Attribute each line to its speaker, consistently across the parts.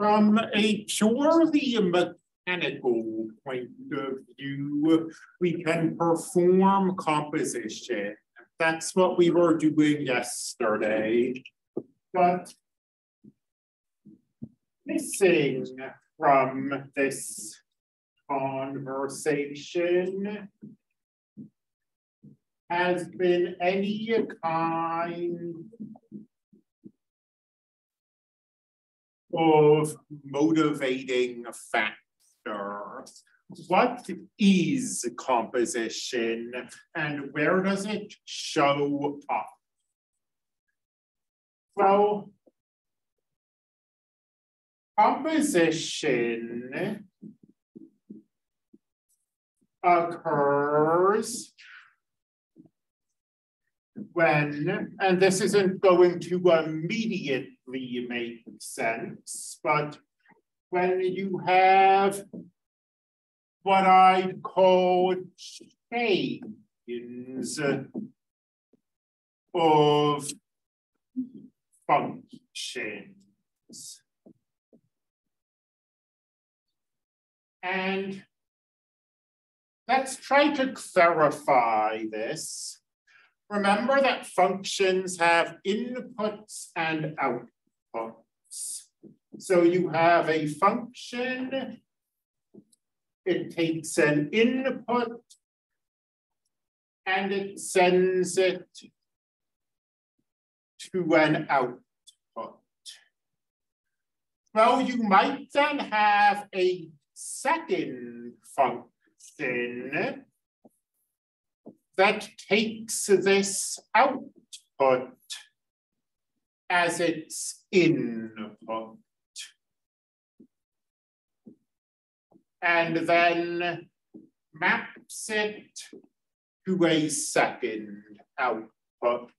Speaker 1: From a purely mechanical point of view, we can perform composition. That's what we were doing yesterday. But missing from this conversation has been any kind of motivating factors. What is composition and where does it show up? Well, composition occurs when, and this isn't going to immediately make sense, but when you have what I'd call chains of functions. And let's try to clarify this. Remember that functions have inputs and outputs. So you have a function, it takes an input and it sends it to an output. Well, you might then have a second function that takes this output as its input. And then maps it to a second output.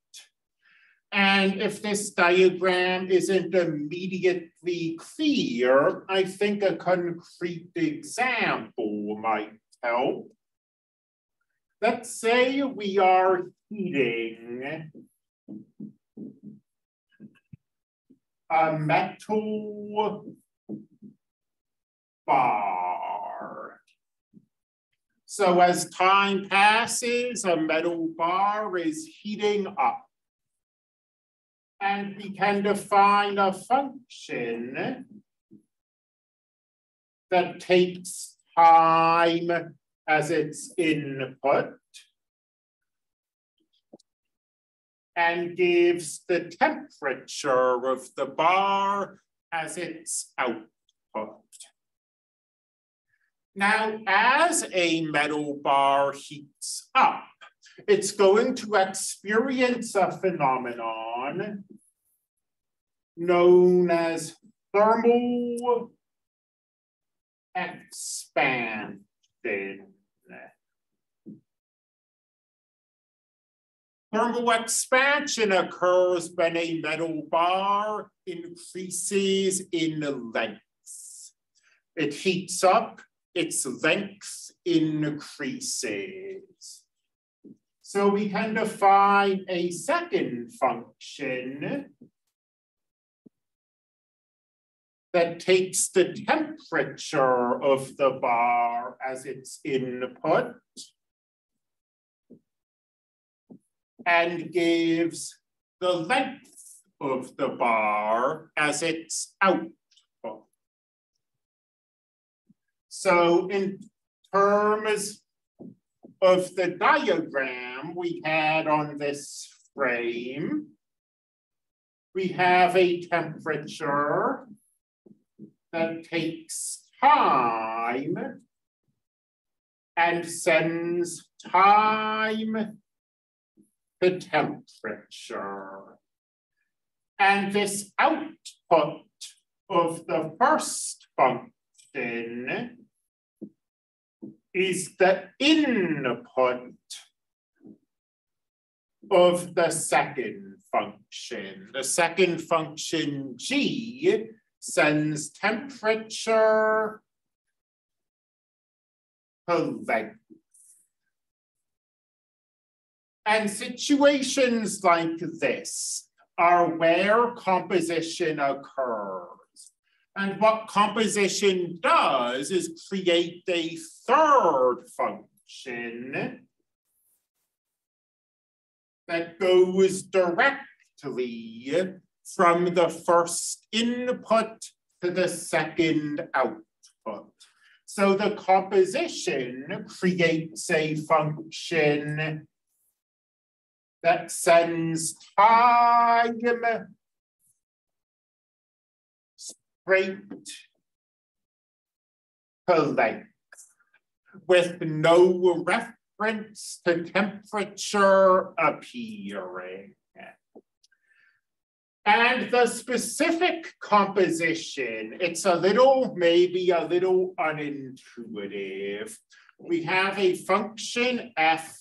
Speaker 1: And if this diagram isn't immediately clear, I think a concrete example might help. Let's say we are heating a metal bar. So as time passes, a metal bar is heating up and we can define a function that takes time as its input and gives the temperature of the bar as its output. Now, as a metal bar heats up, it's going to experience a phenomenon known as thermal expansion. Thermal expansion occurs when a metal bar increases in length. It heats up, its length increases. So we can define a second function that takes the temperature of the bar as its input and gives the length of the bar as its output. So in terms of the diagram we had on this frame, we have a temperature that takes time and sends time to temperature. And this output of the first function is the input of the second function. The second function G sends temperature to length. And situations like this are where composition occurs. And what composition does is create a third function that goes directly from the first input to the second output. So the composition creates a function that sends time straight to length with no reference to temperature appearing. And the specific composition, it's a little, maybe a little unintuitive. We have a function f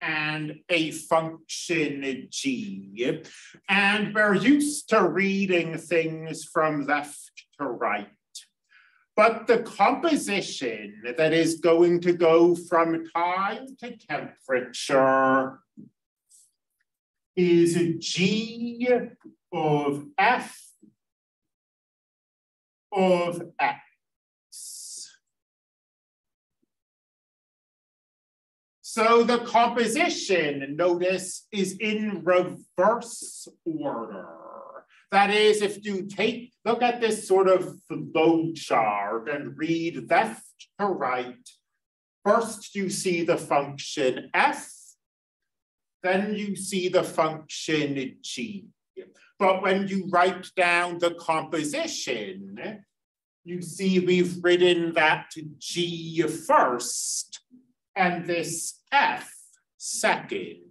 Speaker 1: and a function g. And we're used to reading things from left to right. But the composition that is going to go from time to temperature is g of f of x. So the composition, notice, is in reverse order. That is, if you take, look at this sort of flow chart and read left to right, first you see the function f, then you see the function g. But when you write down the composition, you see we've written that g first and this F second.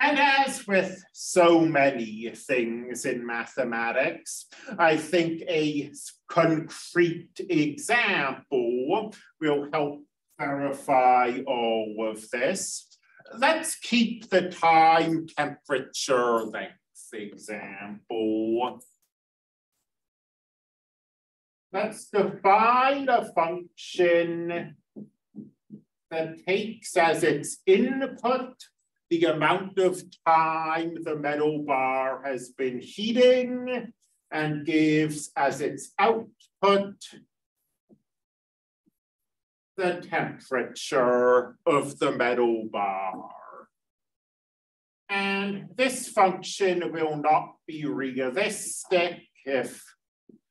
Speaker 1: And as with so many things in mathematics, I think a concrete example will help verify all of this. Let's keep the time temperature length example. Let's define a function that takes as its input the amount of time the metal bar has been heating and gives as its output the temperature of the metal bar. And this function will not be realistic if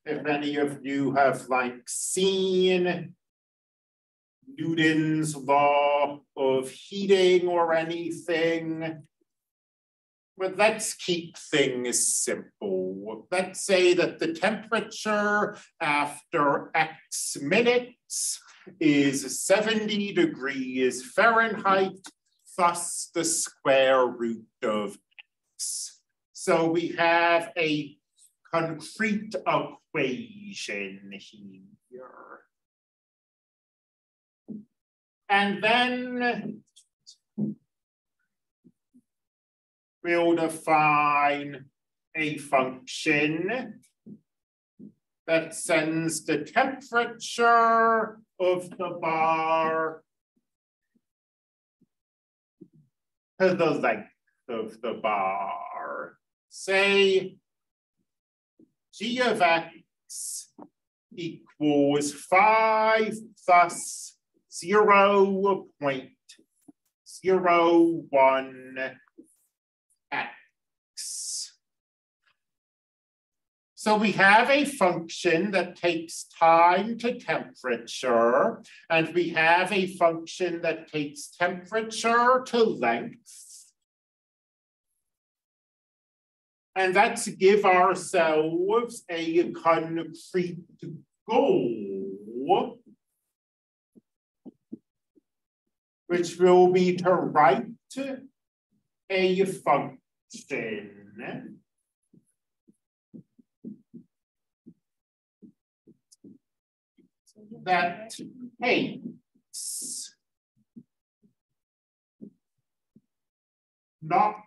Speaker 1: if any of you have like seen Newton's law of heating or anything. But let's keep things simple. Let's say that the temperature after X minutes is 70 degrees Fahrenheit, thus the square root of X. So we have a concrete equation here. And then we'll define a function that sends the temperature of the bar to the length of the bar. Say g of x equals five, thus zero point zero one x. So we have a function that takes time to temperature, and we have a function that takes temperature to length. And let's give ourselves a concrete goal, which will be to write a function. That takes not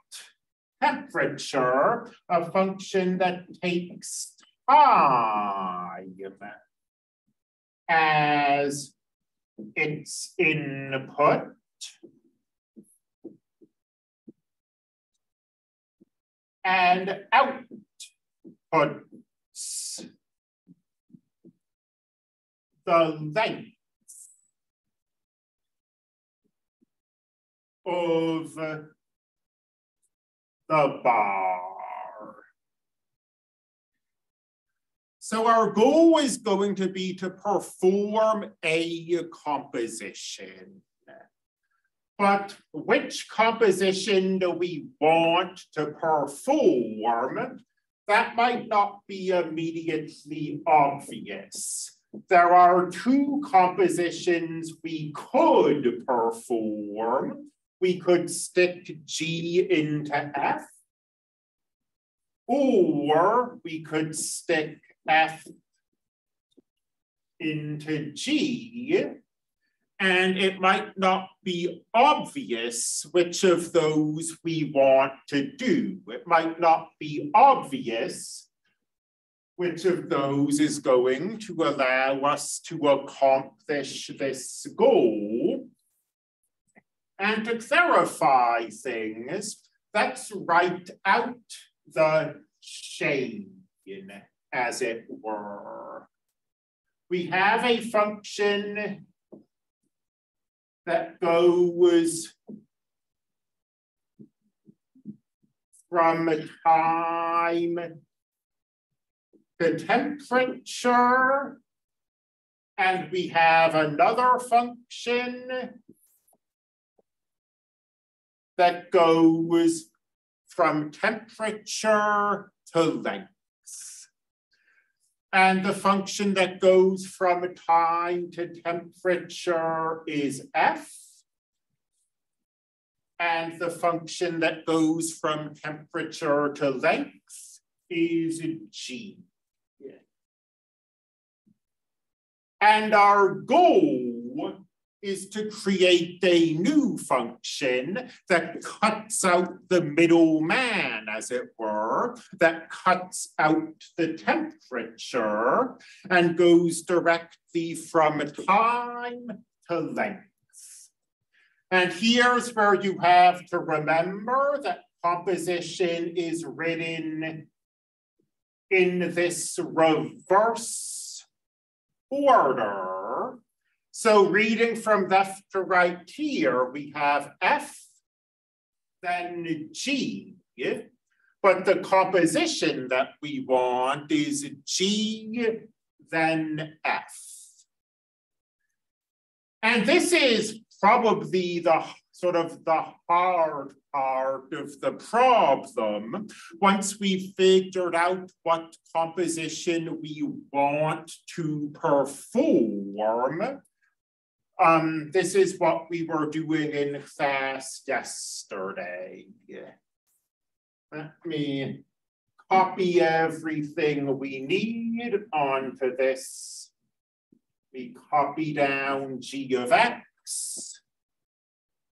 Speaker 1: temperature, a function that takes time as its input. And outputs the length of the bar. So our goal is going to be to perform a composition. But which composition do we want to perform? That might not be immediately obvious. There are two compositions we could perform. We could stick G into F, or we could stick F into G, and it might not be obvious which of those we want to do. It might not be obvious which of those is going to allow us to accomplish this goal. And to clarify things, let's write out the chain as it were. We have a function that goes from time to temperature, and we have another function that goes from temperature to length. And the function that goes from time to temperature is f. And the function that goes from temperature to length is g. And our goal is to create a new function that cuts out the middleman, as it were, that cuts out the temperature and goes directly from time to length. And here's where you have to remember that composition is written in this reverse order so reading from left to right here, we have F, then G, but the composition that we want is G, then F. And this is probably the sort of the hard part of the problem. Once we've figured out what composition we want to perform, um, this is what we were doing in class yesterday. Let me copy everything we need onto this. We copy down g of x,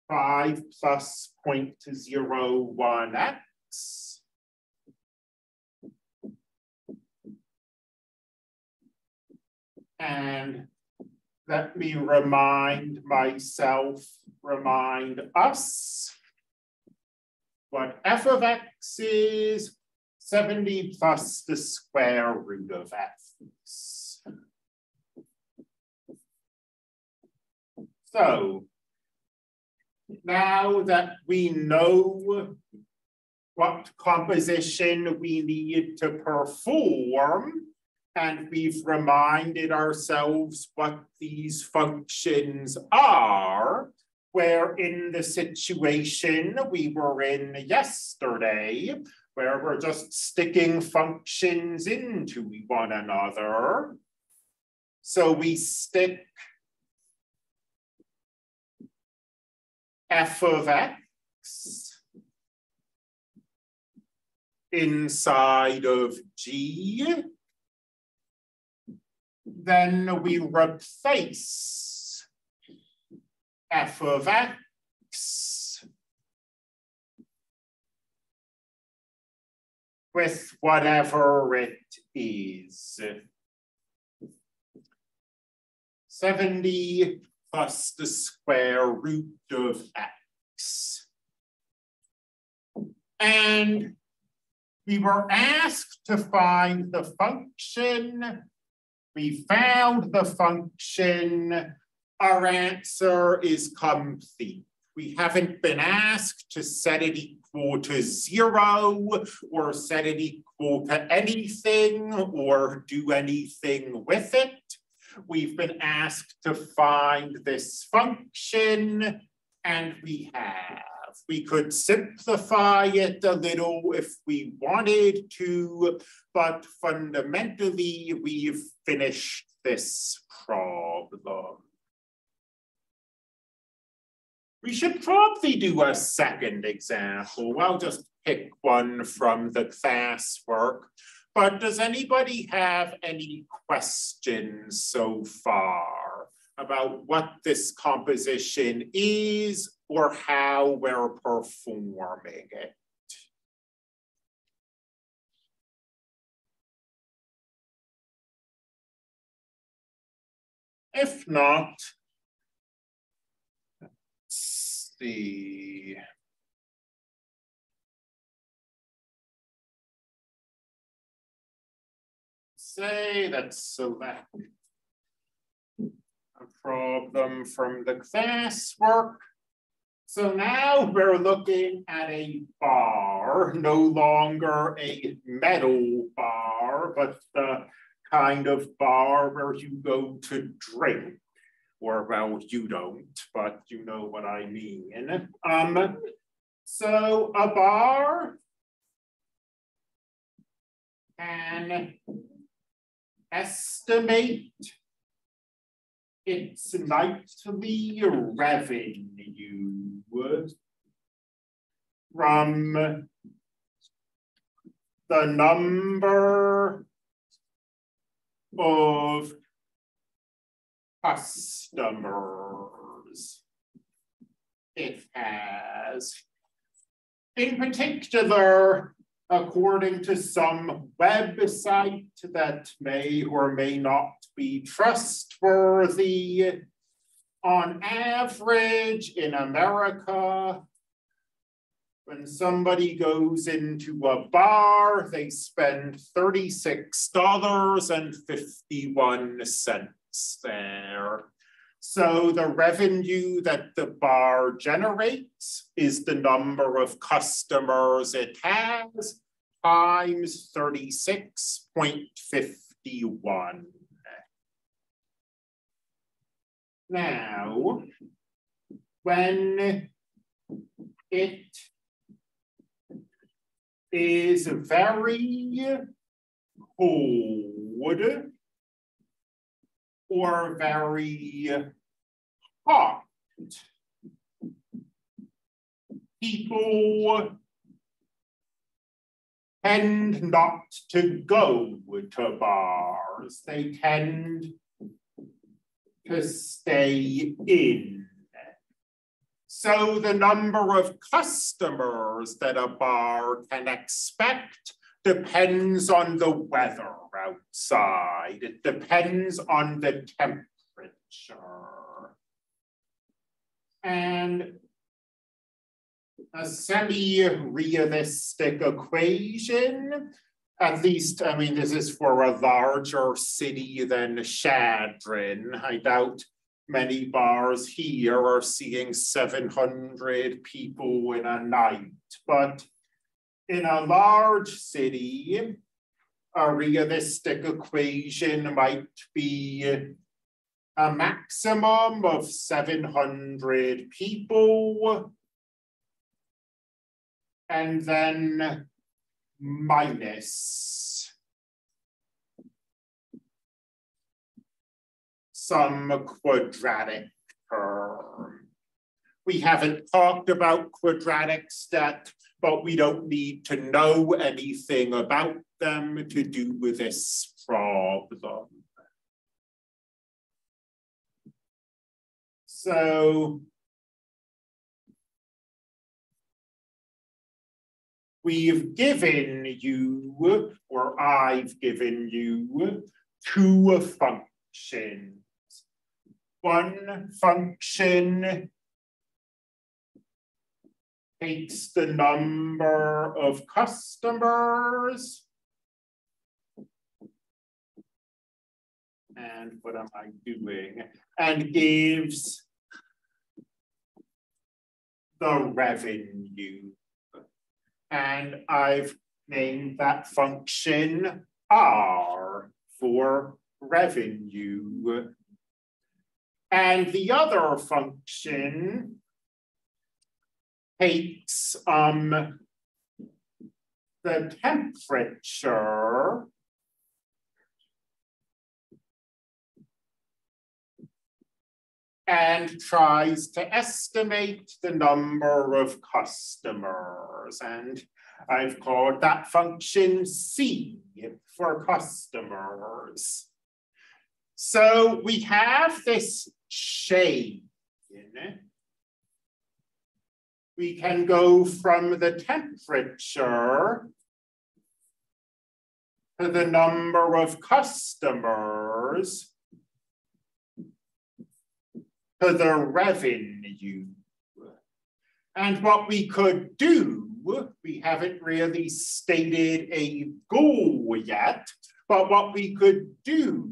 Speaker 1: 5 plus 0.01 x. And let me remind myself, remind us what f of x is 70 plus the square root of x. So now that we know what composition we need to perform, and we've reminded ourselves what these functions are, where in the situation we were in yesterday, where we're just sticking functions into one another. So we stick f of x inside of g then we replace f of x with whatever it is. 70 plus the square root of x. And We were asked to find the function. We found the function. Our answer is complete. We haven't been asked to set it equal to zero or set it equal to anything or do anything with it. We've been asked to find this function and we have. We could simplify it a little if we wanted to, but fundamentally we've finished this problem. We should probably do a second example. I'll just pick one from the class work. But does anybody have any questions so far about what this composition is or how we're performing it? If not, let's see. say let's select a problem from the classwork. So now we're looking at a bar, no longer a metal bar, but the kind of bar where you go to drink. Or well, you don't, but you know what I mean. Um, so a bar can estimate its nightly revenue from the number of customers it has. In particular, according to some website that may or may not be trustworthy. On average, in America, when somebody goes into a bar, they spend $36.51 there. So the revenue that the bar generates is the number of customers it has times 36.51. Now, when it is very cold or very hot. People tend not to go to bars. They tend to stay in. So the number of customers that a bar can expect depends on the weather outside. It depends on the temperature. And a semi-realistic equation, at least, I mean, this is for a larger city than Chadron. I doubt many bars here are seeing 700 people in a night, but in a large city, a realistic equation might be a maximum of 700 people and then minus some quadratic term. We haven't talked about quadratics yet, but we don't need to know anything about them to do with this problem. So we've given you, or I've given you, two functions. One function takes the number of customers. And what am I doing? And gives the revenue. And I've named that function R for revenue. And the other function takes um, the temperature and tries to estimate the number of customers. And I've called that function C for customers. So we have this chain. We can go from the temperature to the number of customers to the revenue. And what we could do, we haven't really stated a goal yet, but what we could do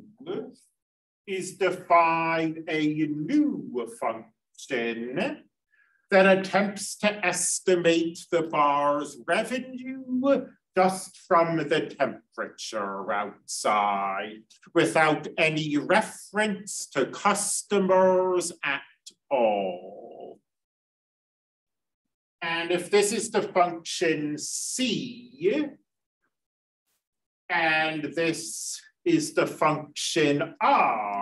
Speaker 1: is define a new function that attempts to estimate the bar's revenue just from the temperature outside without any reference to customers at all. And if this is the function C, and this is the function R,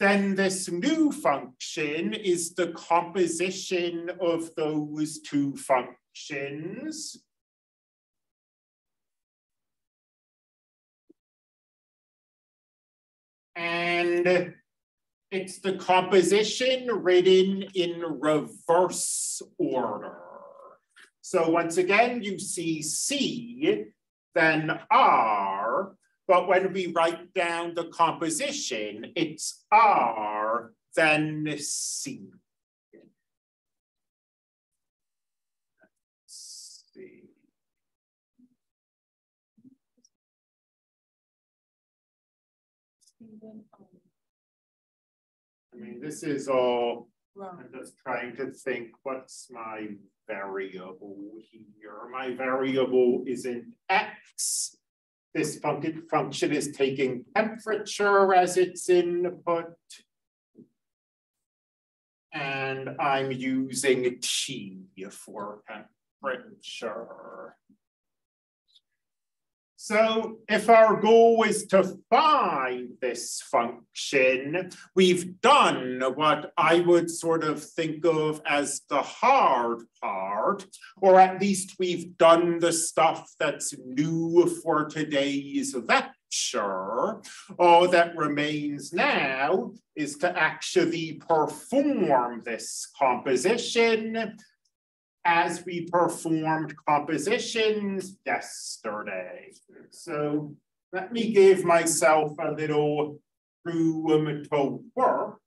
Speaker 1: then this new function is the composition of those two functions. and it's the composition written in reverse order. So once again, you see C, then R, but when we write down the composition, it's R, then C. I mean, this is all, I'm just trying to think, what's my variable here? My variable isn't X. This function, is taking temperature as its input. And I'm using T for temperature. So if our goal is to find this function, we've done what I would sort of think of as the hard part, or at least we've done the stuff that's new for today's lecture. All that remains now is to actually perform this composition as we performed compositions yesterday. So let me give myself a little room to work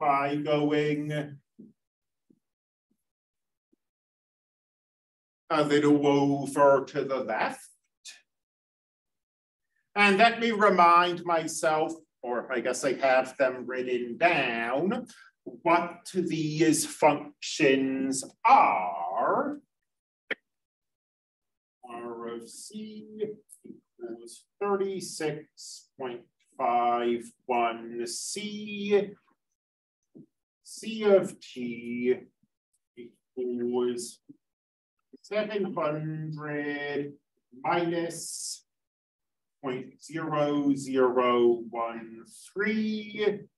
Speaker 1: by going a little over to the left. And let me remind myself, or I guess I have them written down, what these functions are. R of C equals 36.51 C. C of T equals 700 minus 0.0013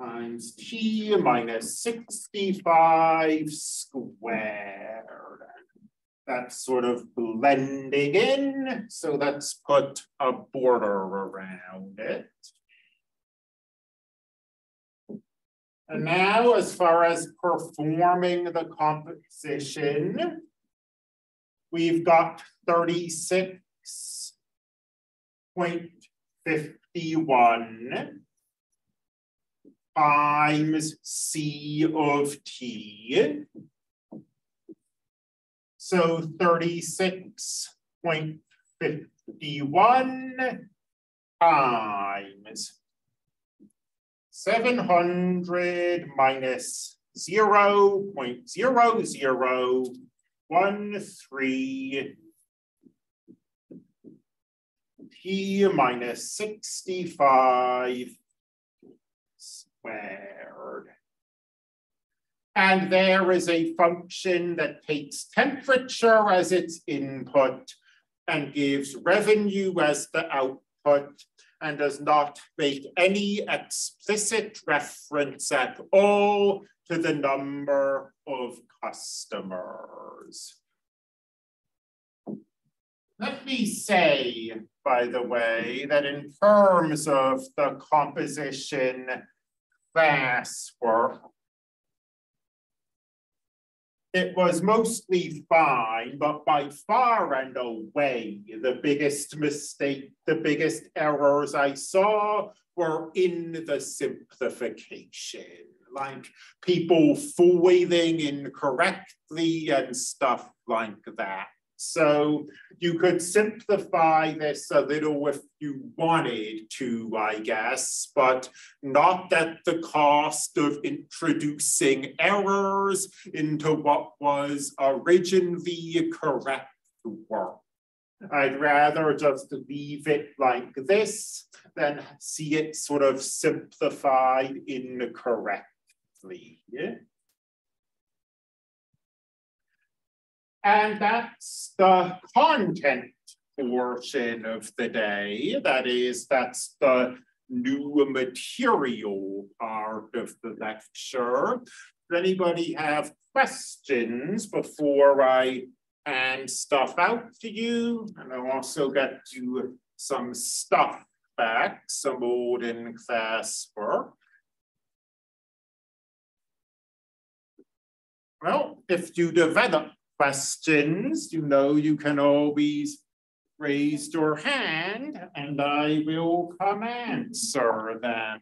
Speaker 1: times t minus 65 squared. That's sort of blending in. So let's put a border around it. And now as far as performing the composition, we've got 36.51 times C of T. So thirty-six point fifty-one times seven hundred minus zero point zero zero one three T minus sixty-five squared. And there is a function that takes temperature as its input and gives revenue as the output and does not make any explicit reference at all to the number of customers. Let me say, by the way, that in terms of the composition class work, it was mostly fine, but by far and away, the biggest mistake, the biggest errors I saw were in the simplification, like people foiling incorrectly and stuff like that. So you could simplify this a little if you wanted to, I guess, but not at the cost of introducing errors into what was originally correct work. I'd rather just leave it like this than see it sort of simplified incorrectly. And that's the content portion of the day. That is, that's the new material part of the lecture. Does anybody have questions before I hand stuff out to you? And I'll also get you some stuff back, some old in-class work. Well, if you develop questions, you know you can always raise your hand and I will come answer them.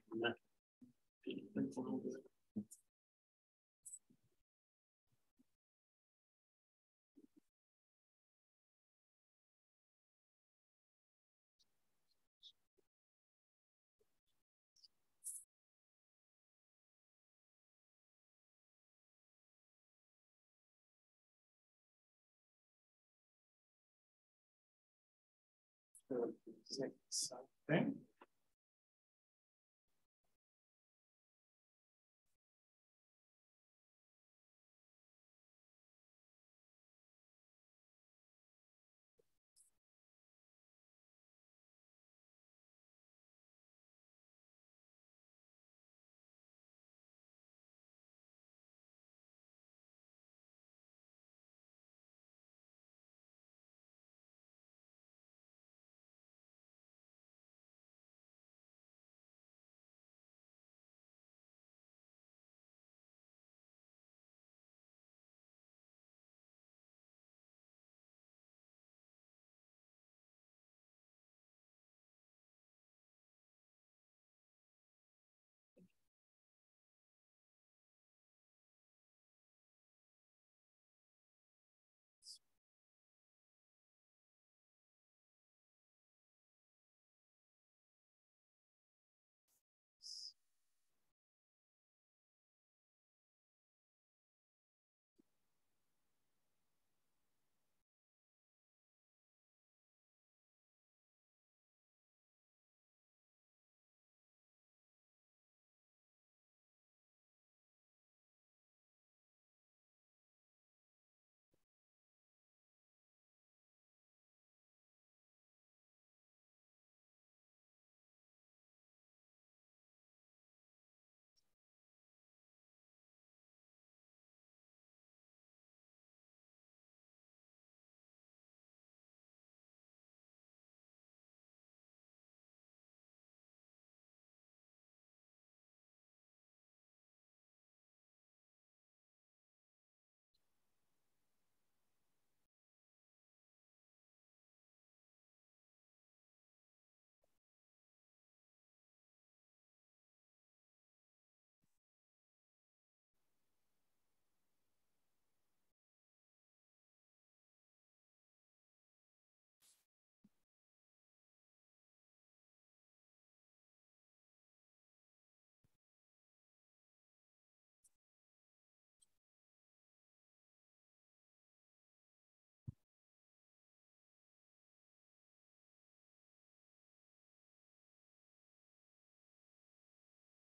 Speaker 1: Six, I think.